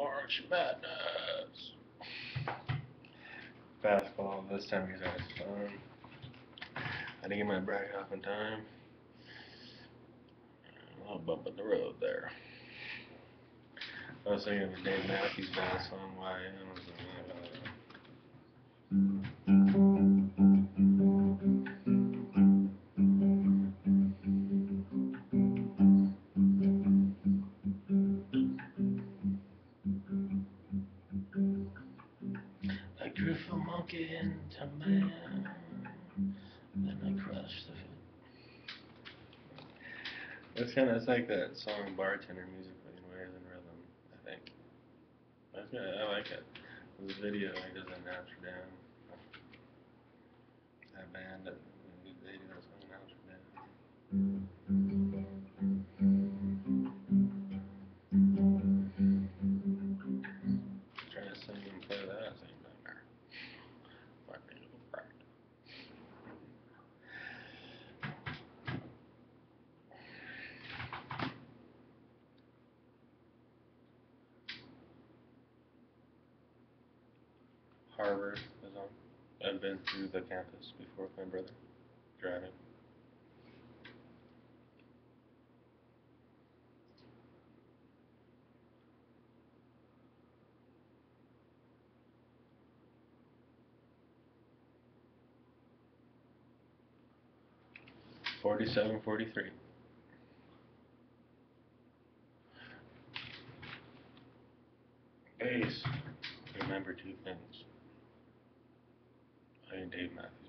March Madness. Basketball, this time he's had his fun. I didn't get my bracket off in time. A little bump in the road there. I was thinking of Dave Matthews Band song, why I was From monkey into man, then I crushed the foot. It's kind of it's like that song bartender music but in ways and rhythm. I think. That's good. I like it. A video he does in Amsterdam. That band they do that song in Amsterdam. Trying Harvard is on. I've been through the campus before with my brother, driving. Forty-seven, forty-three. Base. Remember two things. I am Dave Matthews.